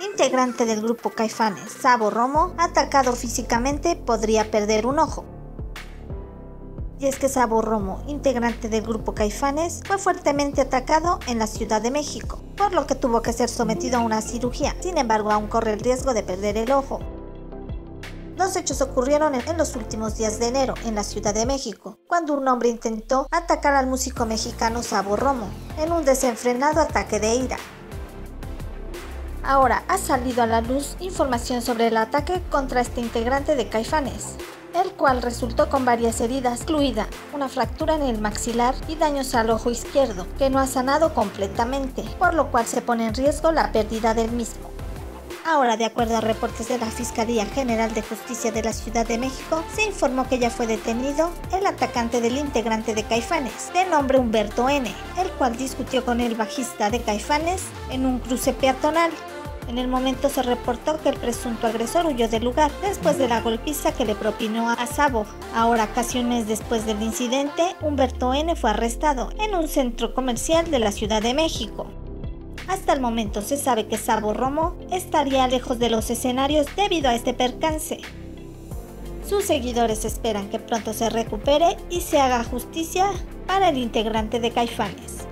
integrante del grupo Caifanes, Sabo Romo, atacado físicamente, podría perder un ojo. Y es que Sabo Romo, integrante del grupo Caifanes, fue fuertemente atacado en la Ciudad de México, por lo que tuvo que ser sometido a una cirugía. Sin embargo, aún corre el riesgo de perder el ojo. Los hechos ocurrieron en los últimos días de enero en la Ciudad de México, cuando un hombre intentó atacar al músico mexicano Sabo Romo en un desenfrenado ataque de ira. Ahora ha salido a la luz información sobre el ataque contra este integrante de Caifanes, el cual resultó con varias heridas, incluida una fractura en el maxilar y daños al ojo izquierdo, que no ha sanado completamente, por lo cual se pone en riesgo la pérdida del mismo. Ahora, de acuerdo a reportes de la Fiscalía General de Justicia de la Ciudad de México, se informó que ya fue detenido el atacante del integrante de Caifanes, de nombre Humberto N., el cual discutió con el bajista de Caifanes en un cruce peatonal. En el momento se reportó que el presunto agresor huyó del lugar después de la golpiza que le propinó a Sabo. Ahora, casi un mes después del incidente, Humberto N. fue arrestado en un centro comercial de la Ciudad de México. Hasta el momento se sabe que Sabo Romo estaría lejos de los escenarios debido a este percance. Sus seguidores esperan que pronto se recupere y se haga justicia para el integrante de Caifanes.